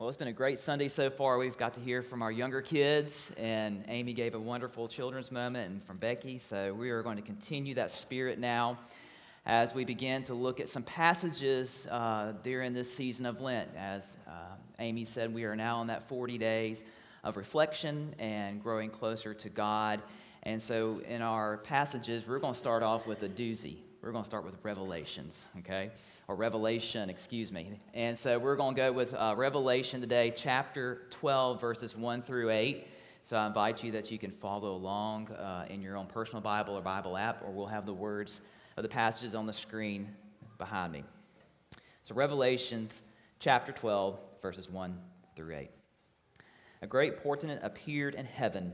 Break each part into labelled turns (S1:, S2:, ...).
S1: Well, it's been a great Sunday so far. We've got to hear from our younger kids, and Amy gave a wonderful children's moment, and from Becky. So we are going to continue that spirit now as we begin to look at some passages uh, during this season of Lent. As uh, Amy said, we are now in that 40 days of reflection and growing closer to God. And so in our passages, we're going to start off with a doozy. We're going to start with Revelations, okay? Or Revelation, excuse me. And so we're going to go with uh, Revelation today, chapter 12, verses 1 through 8. So I invite you that you can follow along uh, in your own personal Bible or Bible app, or we'll have the words of the passages on the screen behind me. So, Revelations chapter 12, verses 1 through 8. A great portent appeared in heaven,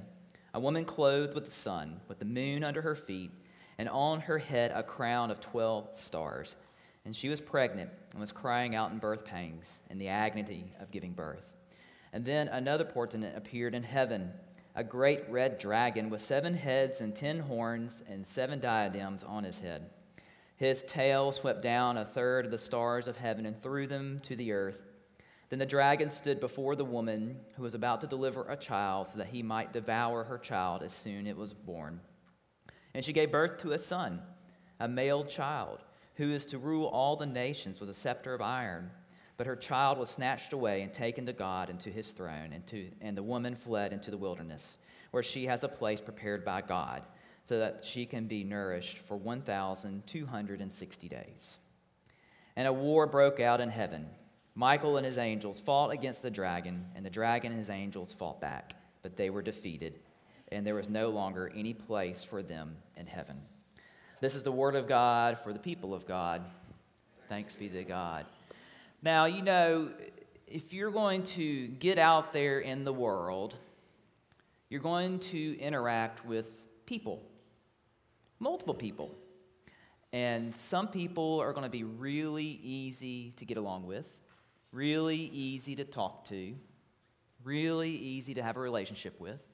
S1: a woman clothed with the sun, with the moon under her feet and on her head a crown of 12 stars. And she was pregnant and was crying out in birth pangs in the agony of giving birth. And then another portent appeared in heaven a great red dragon with seven heads and ten horns and seven diadems on his head. His tail swept down a third of the stars of heaven and threw them to the earth. Then the dragon stood before the woman who was about to deliver a child so that he might devour her child as soon as it was born. And she gave birth to a son, a male child, who is to rule all the nations with a scepter of iron. But her child was snatched away and taken to God and to his throne, and, to, and the woman fled into the wilderness, where she has a place prepared by God, so that she can be nourished for 1,260 days. And a war broke out in heaven. Michael and his angels fought against the dragon, and the dragon and his angels fought back, but they were defeated and there was no longer any place for them in heaven. This is the word of God for the people of God. Thanks be to God. Now, you know, if you're going to get out there in the world, you're going to interact with people, multiple people. And some people are going to be really easy to get along with, really easy to talk to, really easy to have a relationship with.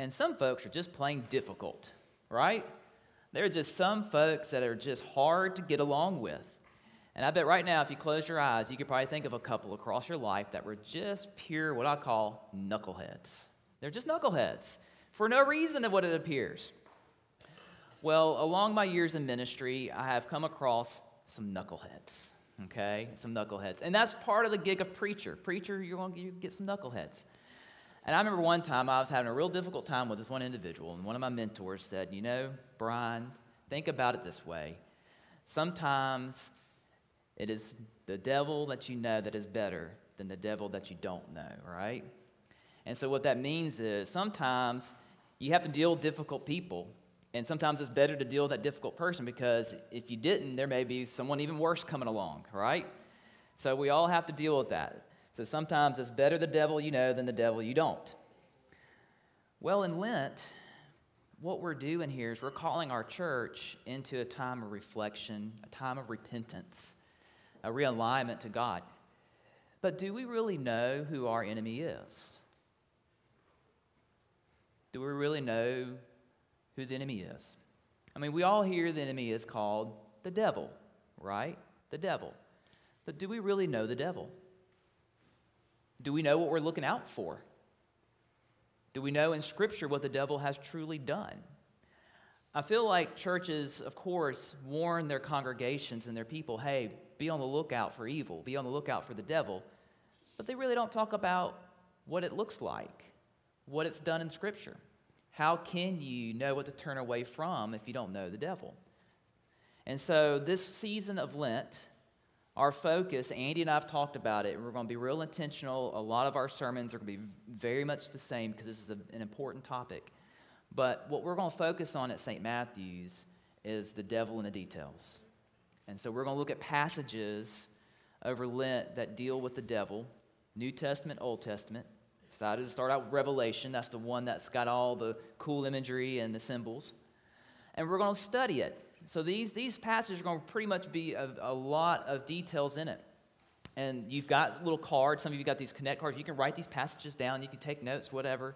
S1: And some folks are just plain difficult, right? There are just some folks that are just hard to get along with. And I bet right now, if you close your eyes, you could probably think of a couple across your life that were just pure, what I call knuckleheads. They're just knuckleheads for no reason of what it appears. Well, along my years in ministry, I have come across some knuckleheads, okay? Some knuckleheads. And that's part of the gig of preacher. Preacher, you're going to get some knuckleheads. And I remember one time I was having a real difficult time with this one individual, and one of my mentors said, You know, Brian, think about it this way. Sometimes it is the devil that you know that is better than the devil that you don't know, right? And so what that means is sometimes you have to deal with difficult people. And sometimes it's better to deal with that difficult person because if you didn't, there may be someone even worse coming along, right? So we all have to deal with that. So sometimes it's better the devil you know than the devil you don't. Well, in Lent, what we're doing here is we're calling our church into a time of reflection, a time of repentance, a realignment to God. But do we really know who our enemy is? Do we really know who the enemy is? I mean, we all hear the enemy is called the devil, right? The devil. But do we really know the devil? Do we know what we're looking out for? Do we know in Scripture what the devil has truly done? I feel like churches, of course, warn their congregations and their people hey, be on the lookout for evil, be on the lookout for the devil. But they really don't talk about what it looks like, what it's done in Scripture. How can you know what to turn away from if you don't know the devil? And so, this season of Lent, our focus, Andy and I have talked about it, we're going to be real intentional. A lot of our sermons are going to be very much the same because this is a, an important topic. But what we're going to focus on at St. Matthew's is the devil in the details. And so we're going to look at passages over Lent that deal with the devil, New Testament, Old Testament. Decided to start out with Revelation. That's the one that's got all the cool imagery and the symbols. And we're going to study it. So these, these passages are going to pretty much be a, a lot of details in it. And you've got little cards. Some of you got these connect cards. You can write these passages down. You can take notes, whatever.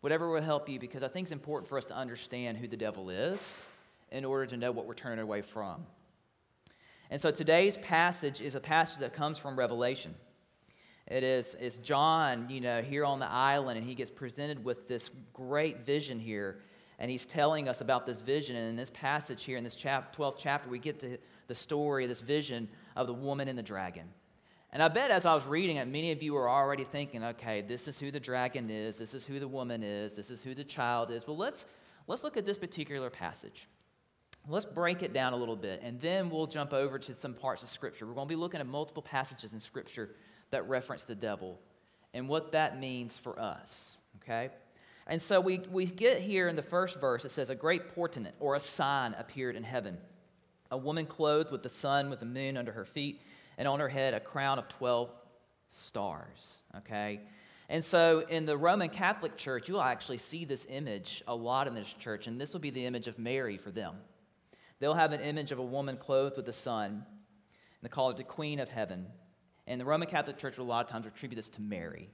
S1: Whatever will help you because I think it's important for us to understand who the devil is in order to know what we're turning away from. And so today's passage is a passage that comes from Revelation. It is it's John, you know, here on the island, and he gets presented with this great vision here. And he's telling us about this vision. And in this passage here, in this chap- 12th chapter, we get to the story, of this vision of the woman and the dragon. And I bet as I was reading it, many of you are already thinking, okay, this is who the dragon is, this is who the woman is, this is who the child is. Well, let's, let's look at this particular passage. Let's break it down a little bit, and then we'll jump over to some parts of Scripture. We're going to be looking at multiple passages in Scripture that reference the devil and what that means for us, okay? And so we, we get here in the first verse, it says, A great portent or a sign appeared in heaven. A woman clothed with the sun, with the moon under her feet, and on her head a crown of 12 stars, okay? And so in the Roman Catholic Church, you'll actually see this image a lot in this church, and this will be the image of Mary for them. They'll have an image of a woman clothed with the sun, and they call her the Queen of Heaven. And the Roman Catholic Church will a lot of times attribute this to Mary.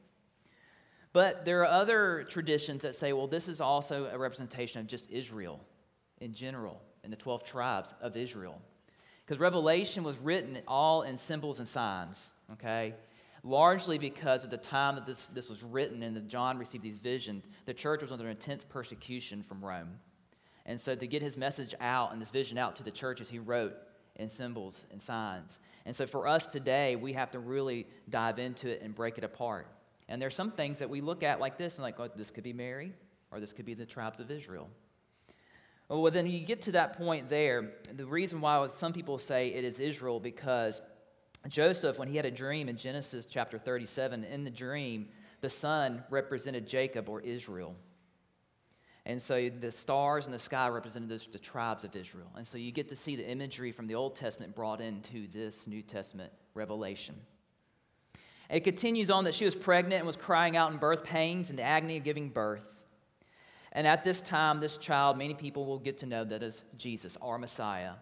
S1: But there are other traditions that say, well, this is also a representation of just Israel in general, and the 12 tribes of Israel. Because Revelation was written all in symbols and signs, okay? Largely because at the time that this, this was written and that John received these visions, the church was under intense persecution from Rome. And so to get his message out and this vision out to the churches, he wrote in symbols and signs. And so for us today, we have to really dive into it and break it apart. And there's some things that we look at like this and like, oh, this could be Mary, or this could be the tribes of Israel. Oh, well, then you get to that point there. The reason why some people say it is Israel because Joseph, when he had a dream in Genesis chapter 37, in the dream, the sun represented Jacob or Israel. And so the stars in the sky represented the, the tribes of Israel. And so you get to see the imagery from the Old Testament brought into this New Testament revelation. It continues on that she was pregnant and was crying out in birth pains and the agony of giving birth. And at this time, this child, many people will get to know that as Jesus, our Messiah.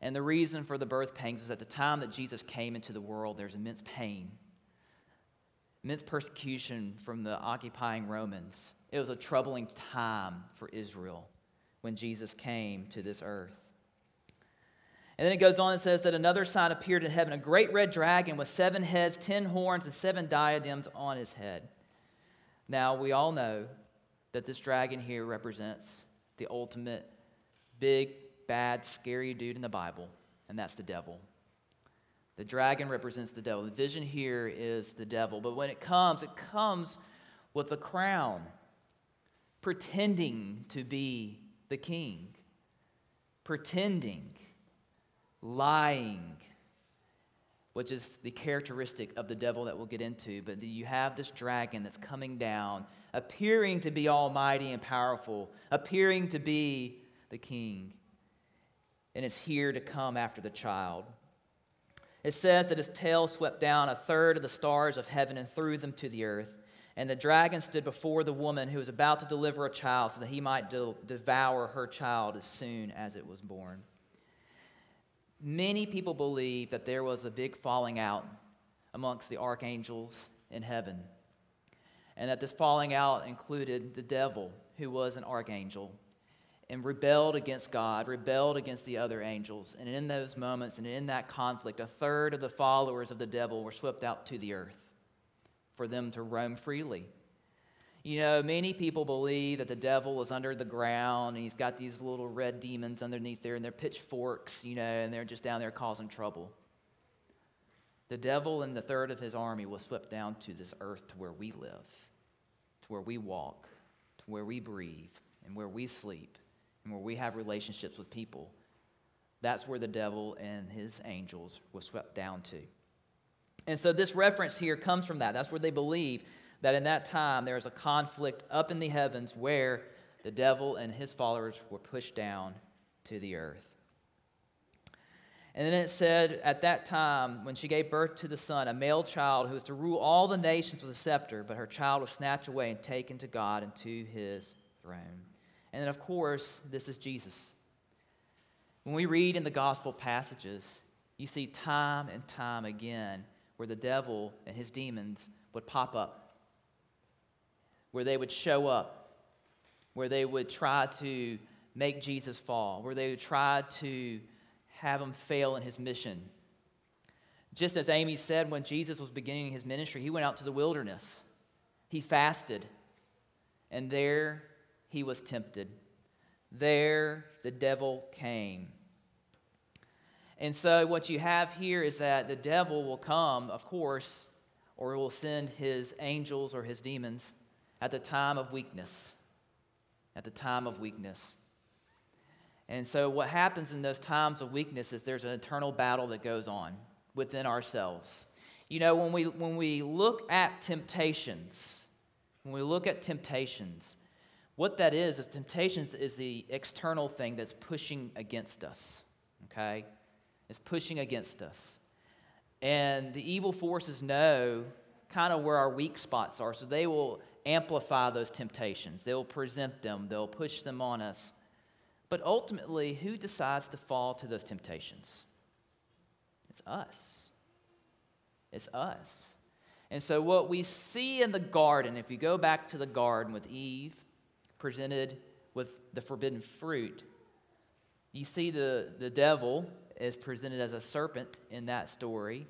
S1: And the reason for the birth pains is at the time that Jesus came into the world, there's immense pain, immense persecution from the occupying Romans. It was a troubling time for Israel when Jesus came to this earth. And then it goes on and says that another sign appeared in heaven a great red dragon with seven heads, ten horns, and seven diadems on his head. Now, we all know that this dragon here represents the ultimate big, bad, scary dude in the Bible, and that's the devil. The dragon represents the devil. The vision here is the devil. But when it comes, it comes with a crown pretending to be the king, pretending, lying, which is the characteristic of the devil that we'll get into. But you have this dragon that's coming down, appearing to be almighty and powerful, appearing to be the king, and it's here to come after the child. It says that his tail swept down a third of the stars of heaven and threw them to the earth. And the dragon stood before the woman who was about to deliver a child so that he might de- devour her child as soon as it was born. Many people believe that there was a big falling out amongst the archangels in heaven, and that this falling out included the devil, who was an archangel, and rebelled against God, rebelled against the other angels. And in those moments and in that conflict, a third of the followers of the devil were swept out to the earth for them to roam freely. You know, many people believe that the devil is under the ground and he's got these little red demons underneath there and they're pitchforks, you know, and they're just down there causing trouble. The devil and the third of his army was swept down to this earth to where we live, to where we walk, to where we breathe, and where we sleep, and where we have relationships with people. That's where the devil and his angels were swept down to. And so this reference here comes from that. That's where they believe that in that time there was a conflict up in the heavens where the devil and his followers were pushed down to the earth. And then it said, at that time, when she gave birth to the son, a male child who was to rule all the nations with a scepter, but her child was snatched away and taken to God and to his throne. And then, of course, this is Jesus. When we read in the gospel passages, you see time and time again where the devil and his demons would pop up, where they would show up, where they would try to make Jesus fall, where they would try to have him fail in his mission. Just as Amy said, when Jesus was beginning his ministry, he went out to the wilderness. He fasted, and there he was tempted. There the devil came. And so, what you have here is that the devil will come, of course, or will send his angels or his demons at the time of weakness. At the time of weakness. And so, what happens in those times of weakness is there's an internal battle that goes on within ourselves. You know, when we, when we look at temptations, when we look at temptations, what that is, is temptations is the external thing that's pushing against us, okay? It's pushing against us. And the evil forces know kind of where our weak spots are, so they will amplify those temptations. They'll present them, they'll push them on us. But ultimately, who decides to fall to those temptations? It's us. It's us. And so, what we see in the garden, if you go back to the garden with Eve presented with the forbidden fruit, you see the, the devil is presented as a serpent in that story,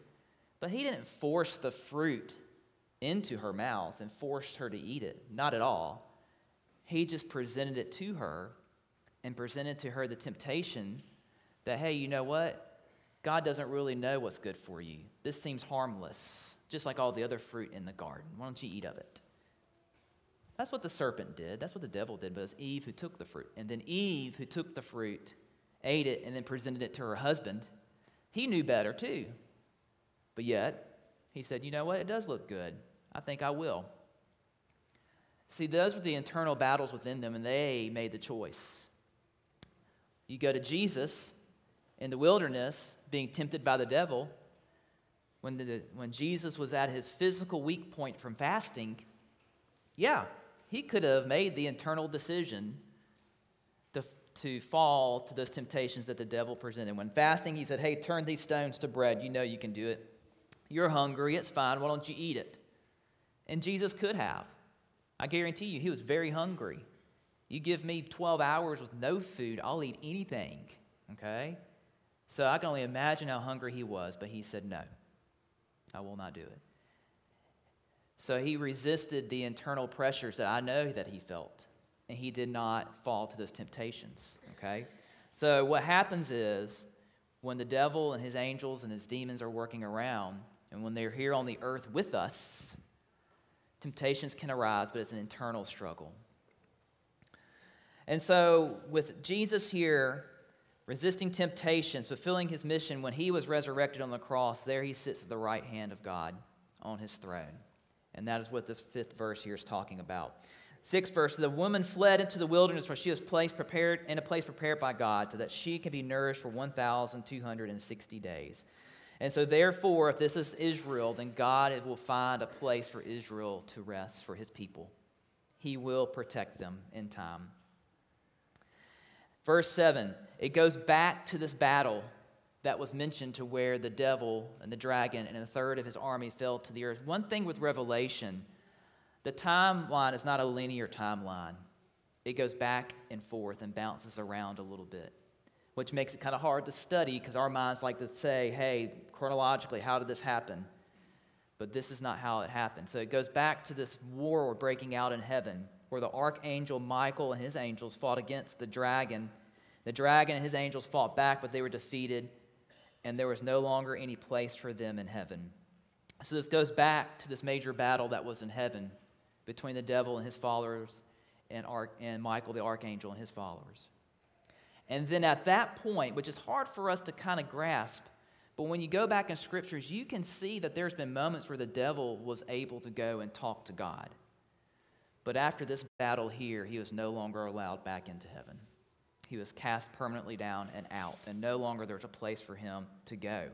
S1: but he didn't force the fruit into her mouth and forced her to eat it. Not at all. He just presented it to her and presented to her the temptation that, hey, you know what? God doesn't really know what's good for you. This seems harmless, just like all the other fruit in the garden. Why don't you eat of it? That's what the serpent did. That's what the devil did. But it was Eve who took the fruit. And then Eve, who took the fruit, ate it, and then presented it to her husband. He knew better too. But yet, he said, You know what? It does look good. I think I will. See, those were the internal battles within them, and they made the choice. You go to Jesus, in the wilderness being tempted by the devil, when, the, when Jesus was at his physical weak point from fasting, yeah, he could have made the internal decision to, to fall to those temptations that the devil presented. When fasting, he said, Hey, turn these stones to bread. You know you can do it. You're hungry. It's fine. Why don't you eat it? And Jesus could have. I guarantee you, he was very hungry. You give me 12 hours with no food, I'll eat anything. Okay? So I can only imagine how hungry he was, but he said, No, I will not do it. So he resisted the internal pressures that I know that he felt, and he did not fall to those temptations. Okay? So what happens is when the devil and his angels and his demons are working around, and when they're here on the earth with us, temptations can arise, but it's an internal struggle. And so with Jesus here, resisting temptation, fulfilling his mission when he was resurrected on the cross, there he sits at the right hand of God on his throne. And that is what this fifth verse here is talking about. Sixth verse, the woman fled into the wilderness where she was placed prepared in a place prepared by God so that she can be nourished for 1,260 days. And so, therefore, if this is Israel, then God will find a place for Israel to rest for his people. He will protect them in time. Verse 7, it goes back to this battle that was mentioned to where the devil and the dragon and a third of his army fell to the earth. One thing with Revelation, the timeline is not a linear timeline. It goes back and forth and bounces around a little bit, which makes it kind of hard to study because our minds like to say, hey, chronologically, how did this happen? But this is not how it happened. So it goes back to this war breaking out in heaven where the archangel Michael and his angels fought against the dragon. The dragon and his angels fought back, but they were defeated, and there was no longer any place for them in heaven. So this goes back to this major battle that was in heaven between the devil and his followers and, Arch- and Michael the archangel and his followers. And then at that point, which is hard for us to kind of grasp, but when you go back in scriptures, you can see that there's been moments where the devil was able to go and talk to God. But after this battle here, he was no longer allowed back into heaven. He was cast permanently down and out, and no longer there was a place for him to go.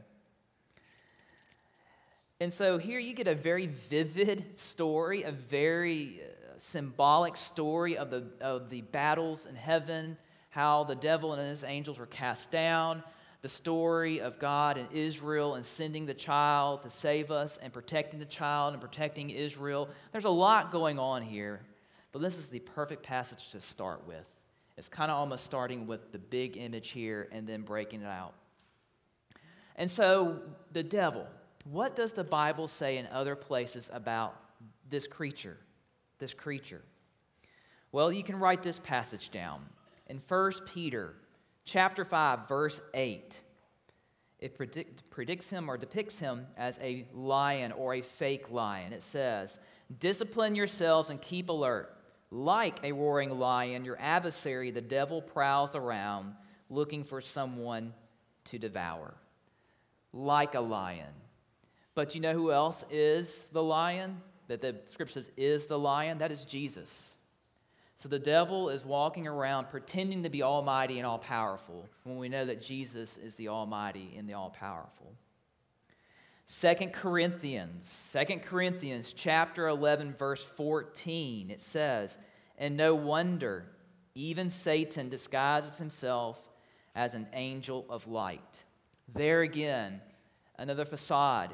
S1: And so here you get a very vivid story, a very uh, symbolic story of the, of the battles in heaven, how the devil and his angels were cast down, the story of God and Israel and sending the child to save us and protecting the child and protecting Israel. There's a lot going on here, but this is the perfect passage to start with. It's kind of almost starting with the big image here and then breaking it out. And so the devil, what does the Bible say in other places about this creature? This creature. Well, you can write this passage down. In 1 Peter chapter 5 verse 8, it predict, predicts him or depicts him as a lion or a fake lion. It says, "Discipline yourselves and keep alert. Like a roaring lion, your adversary the devil prowls around looking for someone to devour." Like a lion. But you know who else is the lion? That the scripture says is the lion? That is Jesus. So the devil is walking around pretending to be almighty and all powerful when we know that Jesus is the almighty and the all powerful. Second Corinthians, Second Corinthians chapter 11 verse 14 it says, "And no wonder even Satan disguises himself as an angel of light." There again, another facade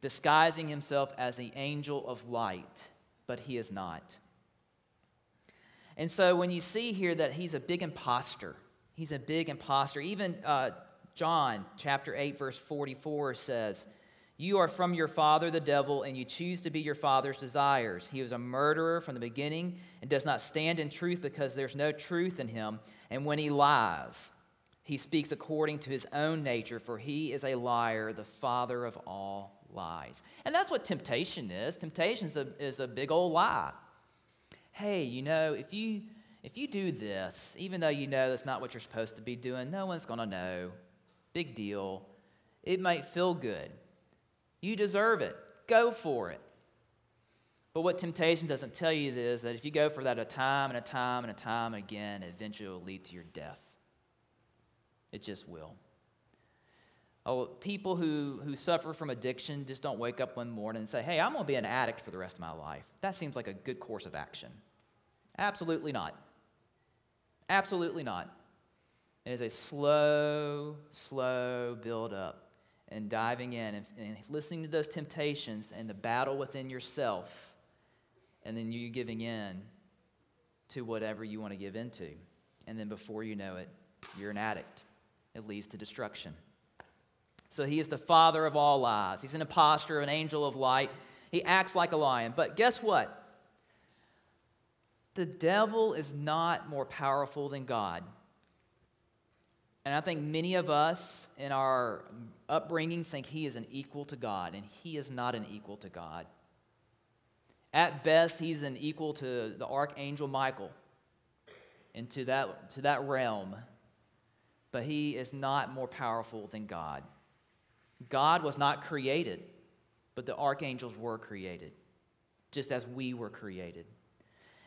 S1: disguising himself as the angel of light, but he is not. And so when you see here that he's a big impostor, he's a big impostor. Even uh, John chapter 8, verse 44 says, You are from your father, the devil, and you choose to be your father's desires. He was a murderer from the beginning and does not stand in truth because there's no truth in him. And when he lies, he speaks according to his own nature, for he is a liar, the father of all lies. And that's what temptation is. Temptation is a, is a big old lie. Hey, you know, if you if you do this, even though you know that's not what you're supposed to be doing, no one's going to know. Big deal. It might feel good. You deserve it. Go for it. But what temptation doesn't tell you is that if you go for that a time and a time and a time and again, eventually it will lead to your death. It just will. Oh, people who, who suffer from addiction just don't wake up one morning and say, hey, I'm going to be an addict for the rest of my life. That seems like a good course of action. Absolutely not. Absolutely not. It is a slow, slow build up and diving in and, and listening to those temptations and the battle within yourself, and then you giving in to whatever you want to give into. And then before you know it, you're an addict. It leads to destruction. So he is the father of all lies. He's an impostor, an angel of light. He acts like a lion. But guess what? The devil is not more powerful than God. And I think many of us in our upbringing think he is an equal to God, and he is not an equal to God. At best, he's an equal to the archangel Michael into that, to that realm, but he is not more powerful than God. God was not created, but the archangels were created, just as we were created.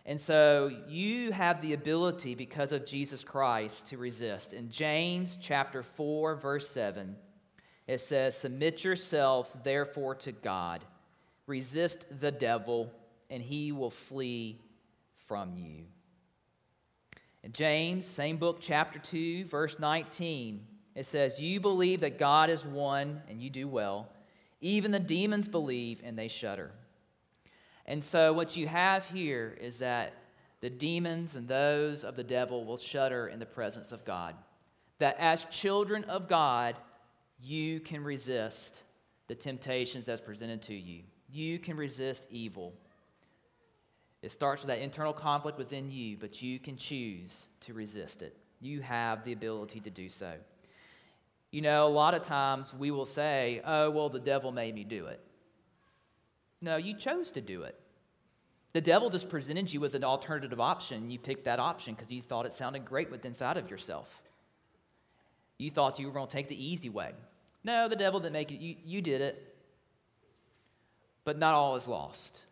S1: And so you have the ability, because of Jesus Christ, to resist. In James chapter 4, verse 7, it says, Submit yourselves therefore to God, resist the devil, and he will flee from you. In James, same book, chapter 2, verse 19, it says, You believe that God is one, and you do well. Even the demons believe, and they shudder. And so, what you have here is that the demons and those of the devil will shudder in the presence of God. That as children of God, you can resist the temptations that's presented to you. You can resist evil. It starts with that internal conflict within you, but you can choose to resist it. You have the ability to do so. You know, a lot of times we will say, oh, well, the devil made me do it. No, you chose to do it. The devil just presented you with an alternative option. You picked that option because you thought it sounded great within inside of yourself. You thought you were going to take the easy way. No, the devil didn't make it. You, you did it. But not all is lost.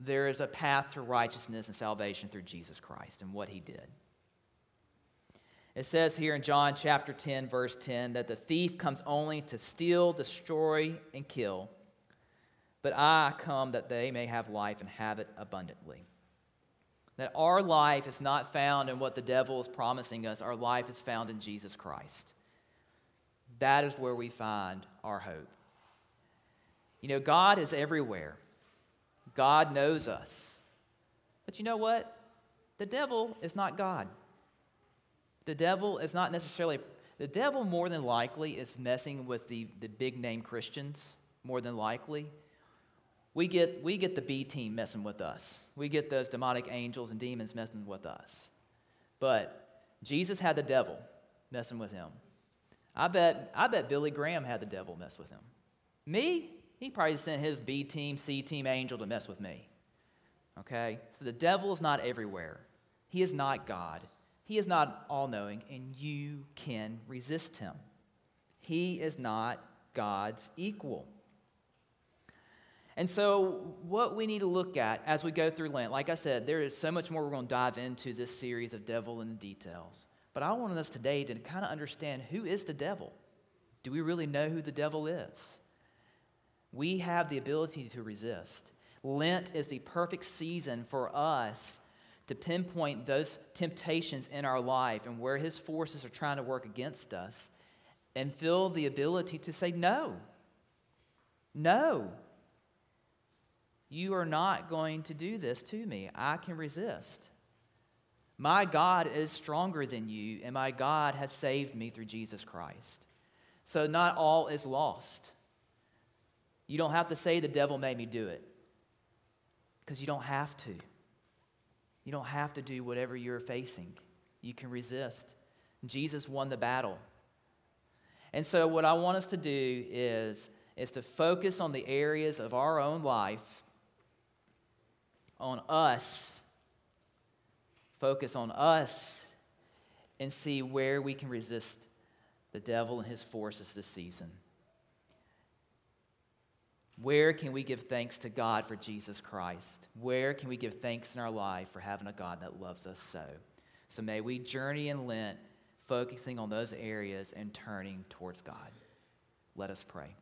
S1: There is a path to righteousness and salvation through Jesus Christ and what he did. It says here in John chapter 10, verse 10, that the thief comes only to steal, destroy, and kill. But I come that they may have life and have it abundantly. That our life is not found in what the devil is promising us, our life is found in Jesus Christ. That is where we find our hope. You know, God is everywhere, God knows us. But you know what? The devil is not God. The devil is not necessarily, the devil more than likely is messing with the, the big name Christians, more than likely. We get, we get the B team messing with us. We get those demonic angels and demons messing with us. But Jesus had the devil messing with him. I bet, I bet Billy Graham had the devil mess with him. Me? He probably sent his B team, C team angel to mess with me. Okay? So the devil is not everywhere. He is not God. He is not all knowing, and you can resist him. He is not God's equal. And so, what we need to look at as we go through Lent, like I said, there is so much more we're going to dive into this series of devil the details. But I want us today to kind of understand who is the devil? Do we really know who the devil is? We have the ability to resist. Lent is the perfect season for us to pinpoint those temptations in our life and where his forces are trying to work against us and feel the ability to say, No, no, you are not going to do this to me. I can resist. My God is stronger than you, and my God has saved me through Jesus Christ. So, not all is lost. You don't have to say the devil made me do it because you don't have to. You don't have to do whatever you're facing. You can resist. Jesus won the battle. And so, what I want us to do is, is to focus on the areas of our own life, on us, focus on us, and see where we can resist the devil and his forces this season. Where can we give thanks to God for Jesus Christ? Where can we give thanks in our life for having a God that loves us so? So may we journey in Lent focusing on those areas and turning towards God. Let us pray.